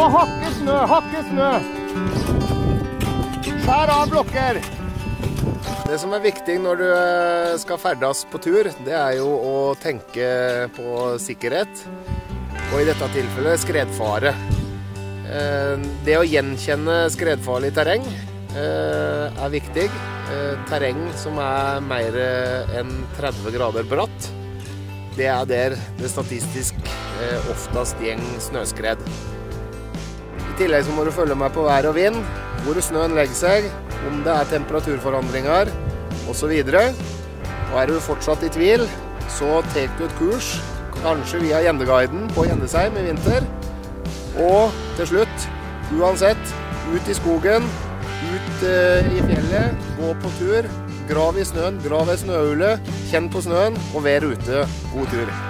må hakke snø, hakke snø. Skjær av blokker. Det som er viktig når du eh, skal ferdes på tur, det er jo å tenke på sikkerhet. Og i dette tilfellet skredfare. Eh, det å gjenkjenne skredfarlig terreng eh, er viktig. Terreng som er mer enn 30 grader bratt, det er der det statistisk oftest gjeng snøskred. Tillegg så må du følge med på vær og vind, hvor snøen legger seg, om det er temperaturforandringer osv. Og, og er du fortsatt i tvil, så tar du et kurs, kanskje via Gjendeguiden på Gjendesheim i vinter. Og til slutt, uansett, ut i skogen, ut uh, i fjellet, gå på tur. Grav i snøen, grav ei snøhule, kjenn på snøen og vær ute. God tur.